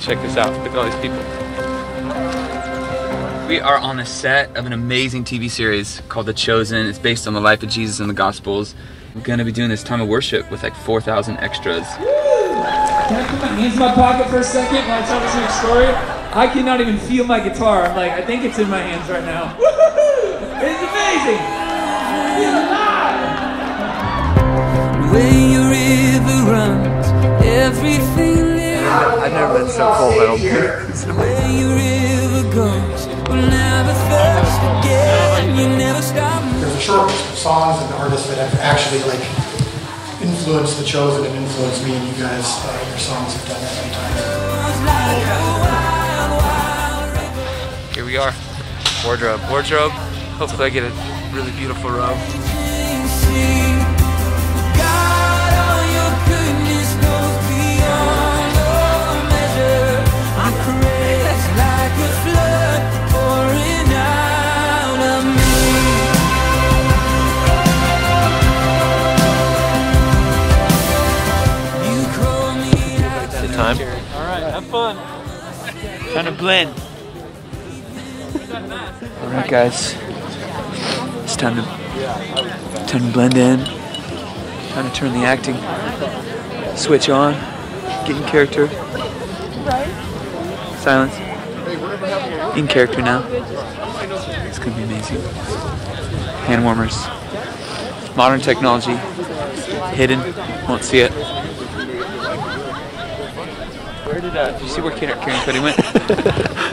Check this out. Look at all these people. We are on the set of an amazing TV series called The Chosen. It's based on the life of Jesus and the Gospels. We're gonna be doing this time of worship with like 4,000 extras. Can I put my hands in my pocket for a second while I tell this next story? I cannot even feel my guitar. I'm like, I think it's in my hands right now. It's amazing! So cold, I don't Where your river goes, will never thirst again. You never stop. There's a short list of songs and artists that have actually like influenced the chosen and influenced me and you guys. Uh, your songs have done that many times. Here we are. Wardrobe. Wardrobe. Hopefully I get a really beautiful robe. Me out. The time. Trying to blend. Alright guys. It's time to time to blend in. Time to turn the acting switch on. Get in character. Silence. In character now. It's gonna be amazing. Hand warmers. Modern technology. Hidden. Won't see it. Where did uh, did you see where Karen, Cody went?